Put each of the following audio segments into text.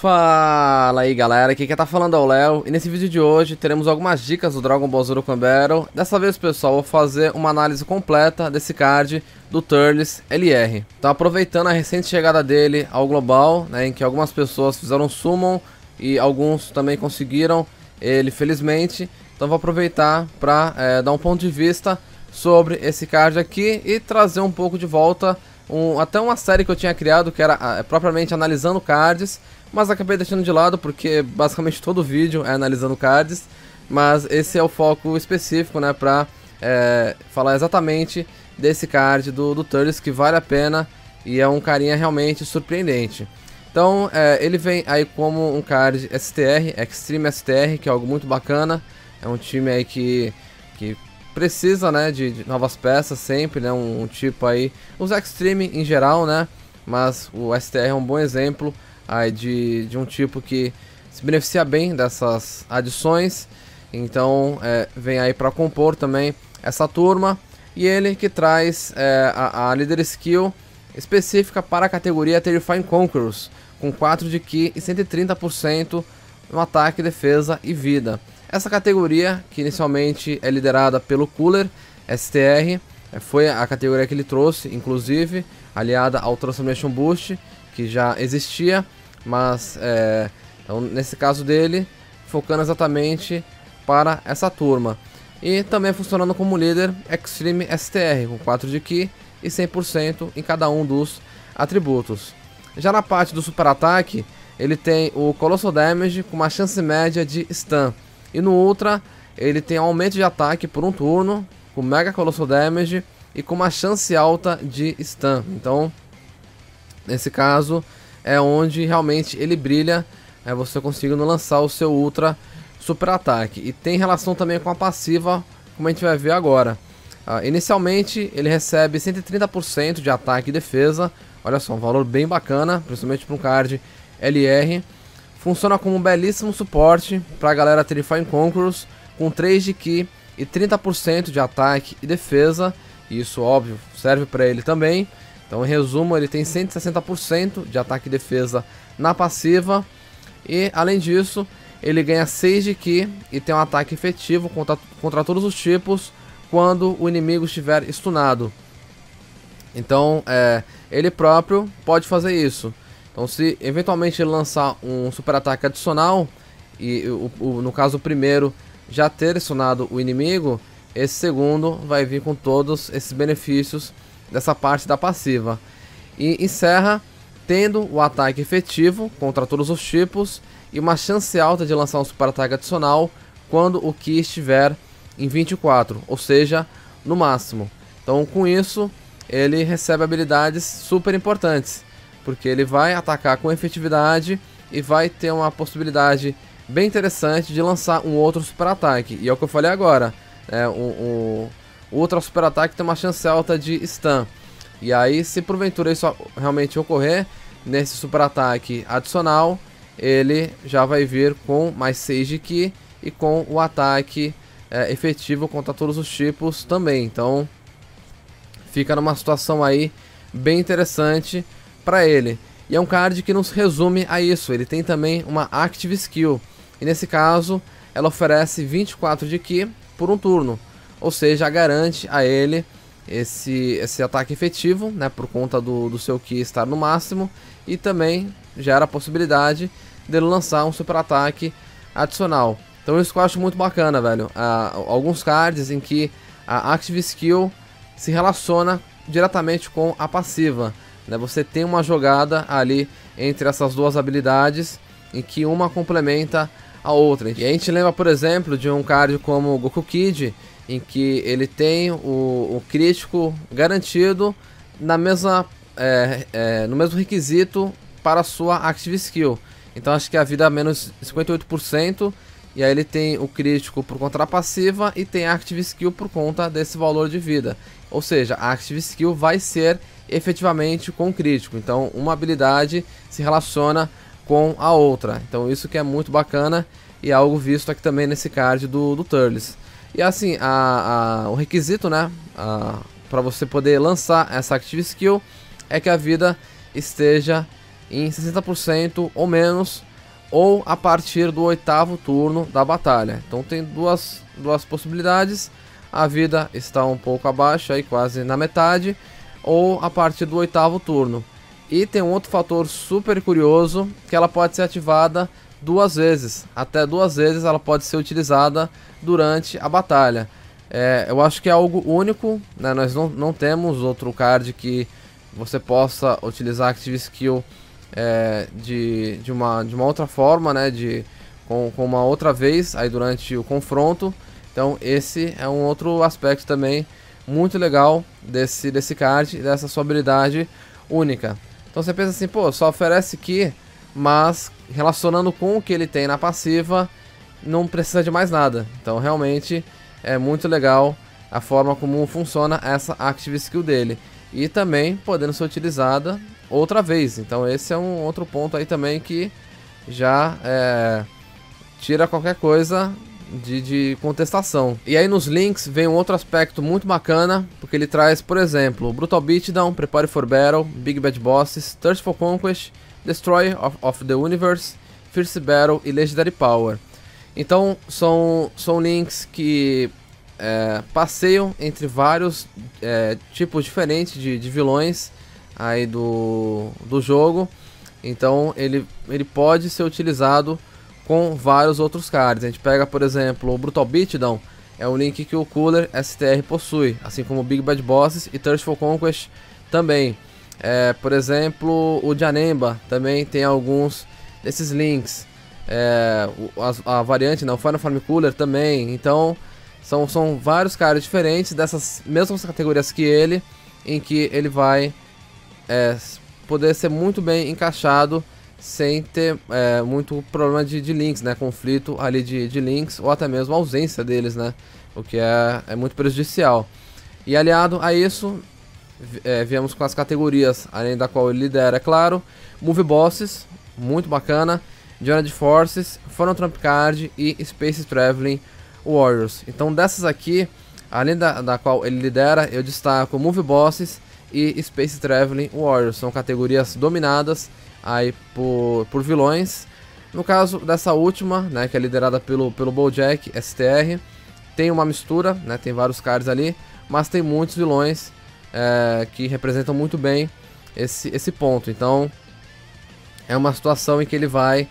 Fala aí galera, aqui quem tá falando é o Léo e nesse vídeo de hoje teremos algumas dicas do Dragon Ball Zero Battle. Dessa vez pessoal, vou fazer uma análise completa desse card do Turles LR. Então aproveitando a recente chegada dele ao global, né, em que algumas pessoas fizeram summon e alguns também conseguiram ele felizmente. Então vou aproveitar para é, dar um ponto de vista sobre esse card aqui e trazer um pouco de volta um, até uma série que eu tinha criado que era propriamente analisando cards mas acabei deixando de lado porque basicamente todo vídeo é analisando cards, mas esse é o foco específico, né, pra é, falar exatamente desse card do, do Turles que vale a pena e é um carinha realmente surpreendente. Então é, ele vem aí como um card STR, Extreme STR, que é algo muito bacana, é um time aí que, que precisa né, de, de novas peças sempre, né, um, um tipo aí, os Extreme em geral, né, mas o STR é um bom exemplo aí de, de um tipo que se beneficia bem dessas adições. Então é, vem aí para compor também essa turma. E ele que traz é, a, a líder skill específica para a categoria Terrifying Conquerors, com 4 de Ki e 130% no ataque, defesa e vida. Essa categoria, que inicialmente é liderada pelo Cooler STR, é, foi a categoria que ele trouxe, inclusive, aliada ao Transformation Boost, que já existia, mas é, então, nesse caso dele, focando exatamente para essa turma. E também funcionando como líder Extreme STR, com 4 de Ki e 100% em cada um dos atributos. Já na parte do super ataque, ele tem o Colossal Damage com uma chance média de stun. E no Ultra, ele tem aumento de ataque por um turno, com Mega Colossal Damage e com uma chance alta de stun. Então, nesse caso, é onde realmente ele brilha, é, você conseguindo lançar o seu Ultra Super Ataque. E tem relação também com a passiva, como a gente vai ver agora. Uh, inicialmente ele recebe 130% de ataque e defesa, olha só, um valor bem bacana, principalmente para um card LR. Funciona como um belíssimo suporte para a galera Terrifying Conquerors, com 3 de Ki e 30% de ataque e defesa. Isso, óbvio, serve para ele também. Então, em resumo, ele tem 160% de ataque e defesa na passiva. E, além disso, ele ganha 6 de Ki e tem um ataque efetivo contra, contra todos os tipos quando o inimigo estiver stunado. Então, é, ele próprio pode fazer isso. Então, se eventualmente ele lançar um super ataque adicional, e o, o, no caso o primeiro já ter stunado o inimigo, esse segundo vai vir com todos esses benefícios dessa parte da passiva. E encerra tendo o ataque efetivo contra todos os tipos e uma chance alta de lançar um super ataque adicional quando o Ki estiver em 24, ou seja, no máximo. Então com isso ele recebe habilidades super importantes, porque ele vai atacar com efetividade e vai ter uma possibilidade bem interessante de lançar um outro super ataque. E é o que eu falei agora, é, um, o Ultra Super Ataque tem uma chance alta de stun. E aí, se porventura isso realmente ocorrer, nesse Super Ataque adicional, ele já vai vir com mais 6 de Ki e com o ataque é, efetivo contra todos os tipos também. Então, fica numa situação aí bem interessante para ele. E é um card que nos resume a isso, ele tem também uma Active Skill. E nesse caso, ela oferece 24 de Ki por um turno ou seja, garante a ele esse, esse ataque efetivo, né, por conta do, do seu Ki estar no máximo, e também gera a possibilidade dele lançar um super ataque adicional. Então isso que eu acho muito bacana, velho. Ah, alguns cards em que a Active Skill se relaciona diretamente com a passiva. Né? Você tem uma jogada ali entre essas duas habilidades em que uma complementa a outra. E a gente lembra, por exemplo, de um card como Goku Kid, em que ele tem o, o crítico garantido na mesma, é, é, no mesmo requisito para a sua Active Skill. Então acho que a vida é menos 58%, e aí ele tem o crítico por conta da passiva e tem a Active Skill por conta desse valor de vida. Ou seja, a Active Skill vai ser efetivamente com o crítico. Então uma habilidade se relaciona com a outra. Então isso que é muito bacana e é algo visto aqui também nesse card do, do Turles. E assim, a, a, o requisito, né, para você poder lançar essa Active Skill é que a vida esteja em 60% ou menos ou a partir do oitavo turno da batalha. Então tem duas, duas possibilidades. A vida está um pouco abaixo, aí quase na metade, ou a partir do oitavo turno. E tem um outro fator super curioso, que ela pode ser ativada duas vezes. Até duas vezes ela pode ser utilizada durante a batalha. É, eu acho que é algo único, né? nós não, não temos outro card que você possa utilizar Active Skill é, de, de, uma, de uma outra forma, né? De, com, com uma outra vez aí durante o confronto. Então esse é um outro aspecto também muito legal desse, desse card, dessa sua habilidade única. Então você pensa assim, pô, só oferece aqui, mas relacionando com o que ele tem na passiva, não precisa de mais nada. Então realmente é muito legal a forma como funciona essa Active Skill dele. E também podendo ser utilizada outra vez. Então esse é um outro ponto aí também que já é, tira qualquer coisa de, de, contestação. E aí nos links vem um outro aspecto muito bacana, porque ele traz, por exemplo, Brutal Beatdown, Prepare for Battle, Big Bad Bosses, Thirst for Conquest, Destroy of, of the Universe, Fierce Battle e Legendary Power. Então são, são links que é, passeiam entre vários é, tipos diferentes de, de, vilões aí do, do jogo. Então ele, ele pode ser utilizado com vários outros cards. A gente pega, por exemplo, o Brutal Beatdown, é um link que o Cooler STR possui, assim como o Big Bad Bosses e Thirst for Conquest também. É, por exemplo, o Janemba também tem alguns desses links. É, a, a, variante, não, o Final Farm Cooler também. Então, são, são vários caras diferentes dessas mesmas categorias que ele, em que ele vai é, poder ser muito bem encaixado sem ter é, muito problema de, de, links, né? Conflito ali de, de, links ou até mesmo ausência deles, né? O que é, é muito prejudicial. E aliado a isso, é, viemos com as categorias, além da qual ele lidera, é claro, Move Bosses, muito bacana, Journey Forces, Phonon Trump Card e Space Traveling Warriors. Então dessas aqui, além da, da qual ele lidera, eu destaco Move Bosses e Space Traveling Warriors. São categorias dominadas aí por, por vilões. No caso dessa última, né, que é liderada pelo, pelo Bojack STR, tem uma mistura, né, tem vários cards ali, mas tem muitos vilões é, que representam muito bem esse, esse ponto. Então é uma situação em que ele vai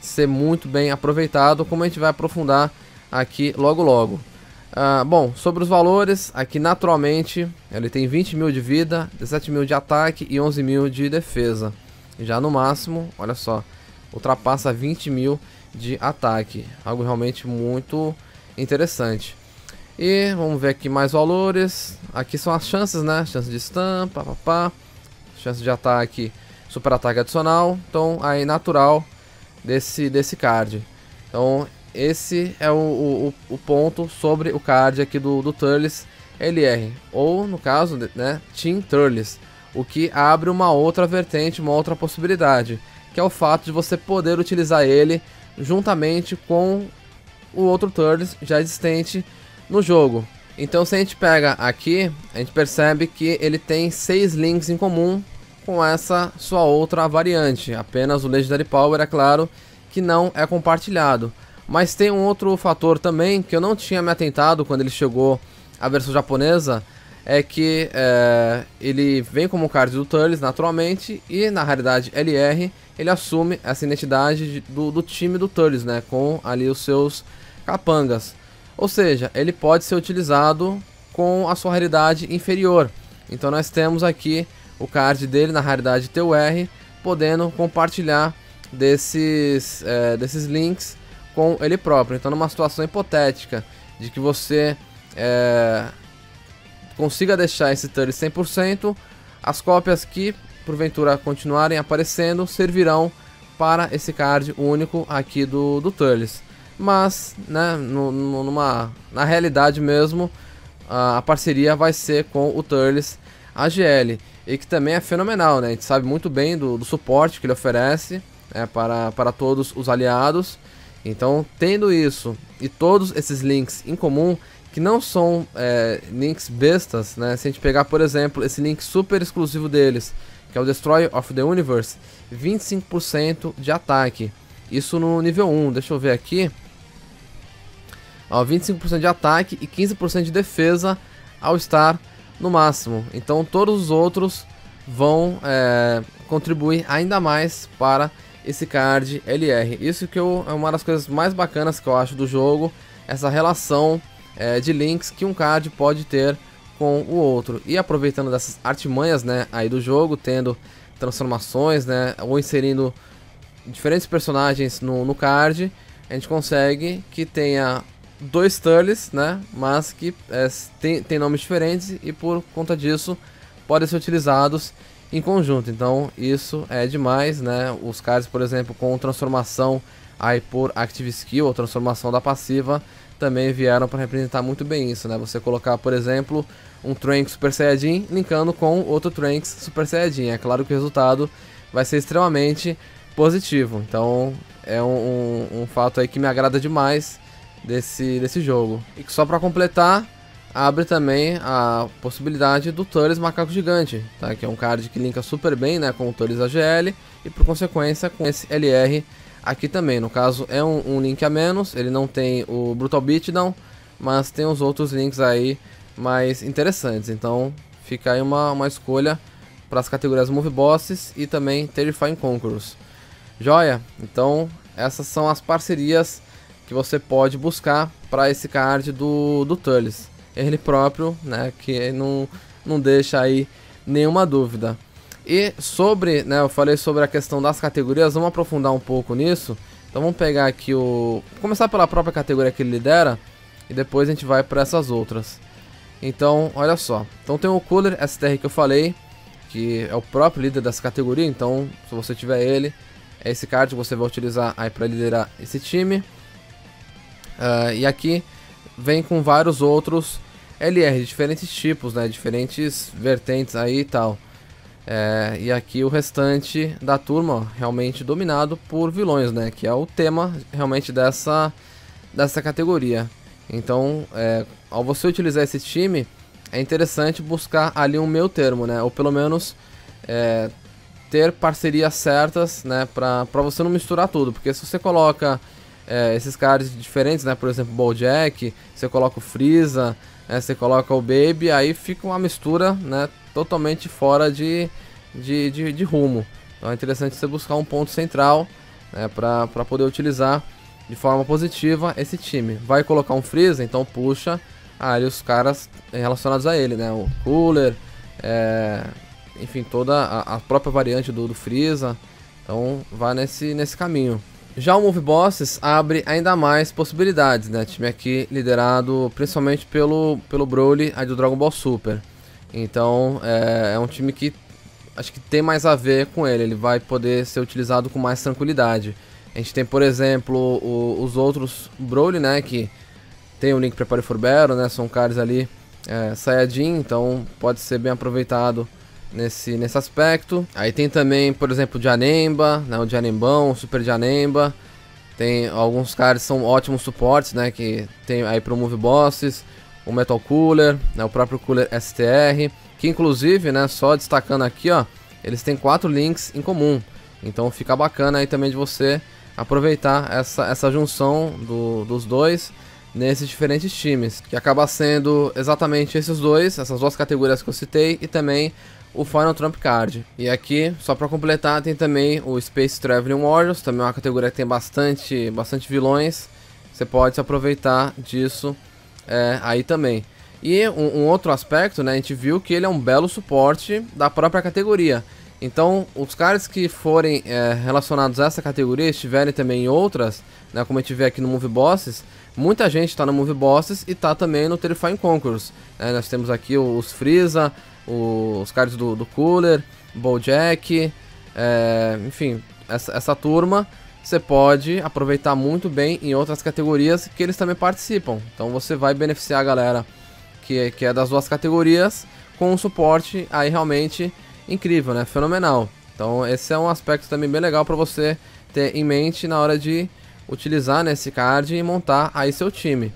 ser muito bem aproveitado, como a gente vai aprofundar aqui logo logo. Uh, bom, sobre os valores, aqui naturalmente ele tem 20 mil de vida, 17 mil de ataque e 11 mil de defesa. Já no máximo, olha só, ultrapassa 20 mil de ataque, algo realmente muito interessante. E vamos ver aqui mais valores, aqui são as chances, né, chance de estampa, papá, chance de ataque, super ataque adicional, então aí natural desse, desse card. Então esse é o, o, o, ponto sobre o card aqui do, do Turles LR, ou no caso, né, Team Turles, o que abre uma outra vertente, uma outra possibilidade, que é o fato de você poder utilizar ele juntamente com o outro Turles já existente no jogo. Então se a gente pega aqui, a gente percebe que ele tem seis links em comum com essa sua outra variante, apenas o Legendary Power, é claro, que não é compartilhado. Mas tem um outro fator também que eu não tinha me atentado quando ele chegou a versão japonesa, é que é, ele vem como card do Turles naturalmente e na realidade LR ele assume essa identidade do, do time do Turles, né, com ali os seus capangas. Ou seja, ele pode ser utilizado com a sua raridade inferior. Então nós temos aqui o card dele na raridade TUR, podendo compartilhar desses, é, desses links com ele próprio. Então, numa situação hipotética de que você é, consiga deixar esse Tully 100%, as cópias que porventura continuarem aparecendo servirão para esse card único aqui do, do Turles. Mas, né, no, no, numa, na realidade mesmo, a, a, parceria vai ser com o Turles AGL. E que também é fenomenal, né? A gente sabe muito bem do, do suporte que ele oferece é, para, para todos os aliados. Então, tendo isso e todos esses links em comum, que não são é, links bestas, né? Se a gente pegar, por exemplo, esse link super exclusivo deles, que é o Destroy of the Universe, 25% de ataque. Isso no nível 1, deixa eu ver aqui. Ó, 25% de ataque e 15% de defesa ao estar no máximo. Então todos os outros vão é, contribuir ainda mais para esse card LR. Isso que eu, é uma das coisas mais bacanas que eu acho do jogo, essa relação é, de links que um card pode ter com o outro. E aproveitando dessas artimanhas né, aí do jogo, tendo transformações, né, ou inserindo diferentes personagens no, no card, a gente consegue que tenha dois Turles, né, mas que é, tem, tem nomes diferentes e por conta disso podem ser utilizados em conjunto. Então isso é demais, né? Os cards, por exemplo, com transformação aí por Active Skill ou transformação da passiva também vieram para representar muito bem isso, né? Você colocar, por exemplo, um Trunks Super Saiyajin linkando com outro Trunks Super Saiyajin. É claro que o resultado vai ser extremamente positivo. Então é um, um, um fato aí que me agrada demais desse, desse jogo. E só para completar, abre também a possibilidade do Turles Macaco Gigante, tá? que é um card que linka super bem né, com o Turles AGL e por consequência com esse LR aqui também. No caso é um, um link a menos, ele não tem o Brutal Beatdown, mas tem os outros links aí mais interessantes. Então fica aí uma, uma escolha para as categorias Move Bosses e também Terrifying Conquerors. Joia? Então essas são as parcerias que você pode buscar para esse card do, do Tullis. Ele próprio, né, que não, não deixa aí nenhuma dúvida. E sobre, né, eu falei sobre a questão das categorias, vamos aprofundar um pouco nisso. Então vamos pegar aqui o... começar pela própria categoria que ele lidera e depois a gente vai para essas outras. Então, olha só. Então tem o Cooler STR que eu falei, que é o próprio líder dessa categoria, então se você tiver ele, é esse card que você vai utilizar aí para liderar esse time. Uh, e aqui vem com vários outros LR diferentes tipos, né, diferentes vertentes aí e tal. É, e aqui o restante da turma realmente dominado por vilões, né? Que é o tema realmente dessa, dessa categoria. Então, é, ao você utilizar esse time, é interessante buscar ali um meio termo, né? Ou pelo menos é, ter parcerias certas, né? Pra, pra você não misturar tudo. Porque se você coloca é, esses caras diferentes, né? Por exemplo, o Bojack, você coloca o Freeza, né, você coloca o Baby, aí fica uma mistura, né? totalmente fora de, de, de, de rumo. Então é interessante você buscar um ponto central né, para poder utilizar de forma positiva esse time. Vai colocar um Freeza, então puxa ali os caras relacionados a ele, né? O Cooler, é, enfim, toda a, a, própria variante do, do Freeza. Então vai nesse, nesse caminho. Já o Move Bosses abre ainda mais possibilidades, né? Time aqui liderado principalmente pelo, pelo Broly aí do Dragon Ball Super. Então é, é um time que acho que tem mais a ver com ele, ele vai poder ser utilizado com mais tranquilidade. A gente tem, por exemplo, o, os outros Broly, né, que tem o Link Prepare for Battle, né, são caras ali é, então pode ser bem aproveitado nesse, nesse aspecto. Aí tem também, por exemplo, o Janemba, né, o Janembão, o Super Janemba. Tem alguns caras que são ótimos suportes, né, que tem aí pro Move Bosses o Metal Cooler, né, o próprio Cooler STR, que inclusive, né, só destacando aqui, ó, eles têm quatro links em comum. Então fica bacana aí também de você aproveitar essa, essa junção do, dos dois nesses diferentes times, que acaba sendo exatamente esses dois, essas duas categorias que eu citei e também o Final Trump Card. E aqui, só para completar, tem também o Space Traveling Warriors, também é uma categoria que tem bastante, bastante vilões. Você pode se aproveitar disso é, aí também. E um, um, outro aspecto, né, a gente viu que ele é um belo suporte da própria categoria. Então, os caras que forem é, relacionados a essa categoria, estiverem também em outras, né, como a gente vê aqui no Movie Bosses, muita gente está no Movie Bosses e está também no Terrifying Conquerors. Né, nós temos aqui os Freeza, os caras do, do Cooler, Bojack, é, enfim, essa, essa turma você pode aproveitar muito bem em outras categorias que eles também participam. Então você vai beneficiar a galera que, que é das duas categorias com um suporte aí realmente incrível, né? Fenomenal. Então esse é um aspecto também bem legal para você ter em mente na hora de utilizar nesse card e montar aí seu time.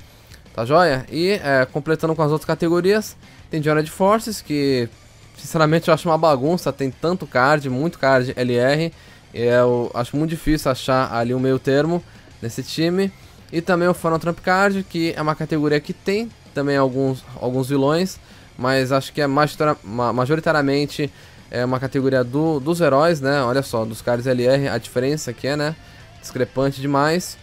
Tá joia? E é, completando com as outras categorias, tem Journey Forces, que sinceramente eu acho uma bagunça, tem tanto card, muito card LR, Eu acho muito difícil achar ali um meio termo nesse time. E também o Final Trump Card, que é uma categoria que tem também alguns, alguns vilões, mas acho que é majoritariamente é uma categoria do, dos heróis, né? Olha só, dos cards LR, a diferença que é, né? Discrepante demais.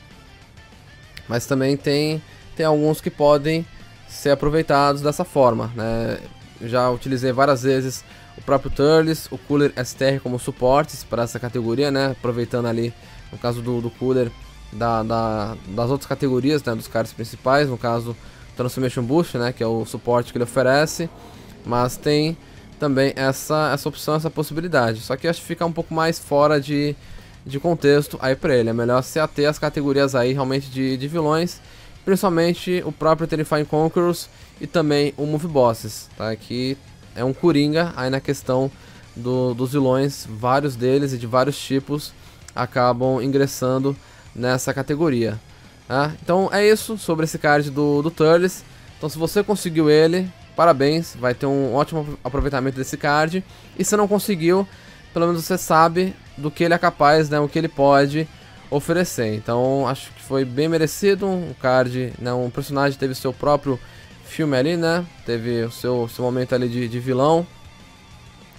Mas também tem, tem alguns que podem ser aproveitados dessa forma, né? Já utilizei várias vezes o próprio Turles, o Cooler STR como suportes para essa categoria, né? Aproveitando ali, no caso do, do Cooler, da, da, das outras categorias, né? Dos cards principais, no caso Transformation Boost, né? Que é o suporte que ele oferece. Mas tem também essa, essa opção, essa possibilidade. Só que acho que fica um pouco mais fora de, de contexto aí pra ele. É melhor se ater as categorias aí realmente de, de vilões. Principalmente o próprio Terrifying Conquerors e também o Move Bosses, tá? Que é um coringa aí na questão do, dos vilões. Vários deles e de vários tipos acabam ingressando nessa categoria. Tá? Então é isso sobre esse card do, do Turles. Então se você conseguiu ele, parabéns, vai ter um ótimo aproveitamento desse card. E se não conseguiu, pelo menos você sabe do que ele é capaz, né, o que ele pode oferecer. Então acho que foi bem merecido. O card, né, um personagem teve seu próprio filme ali, né? Teve o seu, seu momento ali de, de vilão.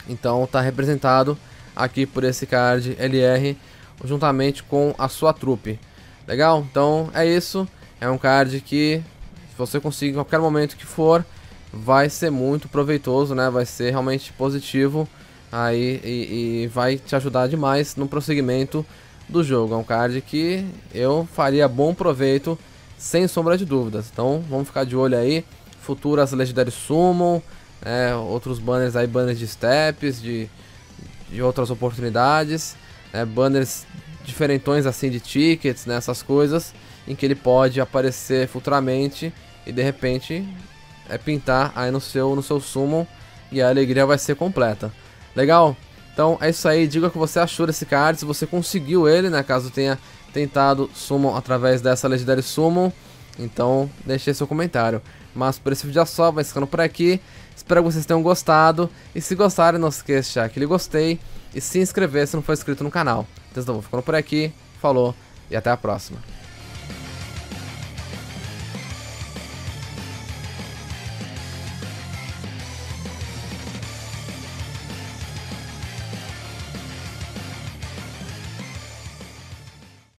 Então tá representado aqui por esse card LR juntamente com a sua trupe. Legal? Então é isso. É um card que se você conseguir em qualquer momento que for, vai ser muito proveitoso, né? Vai ser realmente positivo aí e, e, vai te ajudar demais no prosseguimento do jogo. É um card que eu faria bom proveito sem sombra de dúvidas. Então vamos ficar de olho aí. Futuras Legendary Summon, é, outros banners aí, banners de steps, de, de outras oportunidades, é, banners diferentões assim de tickets, né, essas coisas, em que ele pode aparecer futuramente e de repente é pintar aí no seu, no seu summon e a alegria vai ser completa. Legal? Então é isso aí, diga o que você achou desse card, se você conseguiu ele, né, caso tenha tentado summon através dessa Legendary Summon, então deixe seu comentário. Mas por esse vídeo é só, vai ficando por aqui, espero que vocês tenham gostado, e se gostarem não se esqueça de deixar aquele gostei, e se inscrever se não for inscrito no canal. Então vou ficando por aqui, falou, e até a próxima.